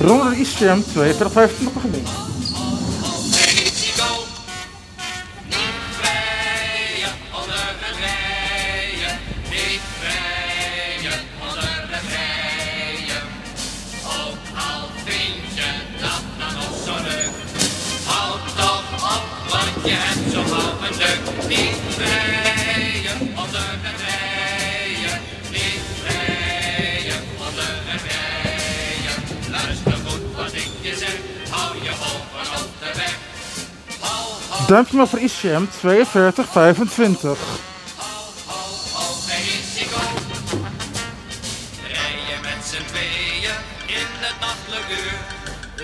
Ronde de ICM 4225 gemeen. Risico. Niet vrijen onder het rijden. Niet Duimpje maar voor ICM 4225. ho, geen risico. Rijden met z'n tweeën in het nachtelijk uur.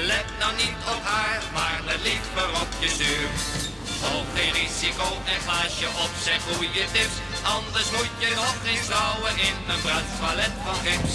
Let nou niet op haar, maar let liever op je stuur. Hoog geen risico en glaasje op zijn goede tips. Anders moet je nog eens trouwen in een bruidstoilet van gips.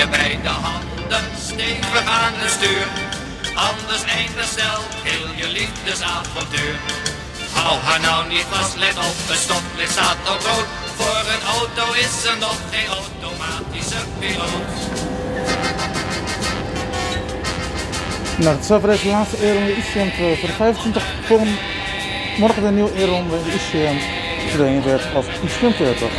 je bij de handen stevig aan het stuur. Anders eindigt snel heel je liefdesavontuur. Hou haar nou niet vast, let op, het stoplicht staat rood. Voor een auto is er nog geen automatische piloot. Nou, het is over deze laatste e-ronde ICM 4225. Volgende morgen de nieuwe e-ronde de ICM 42 of 40.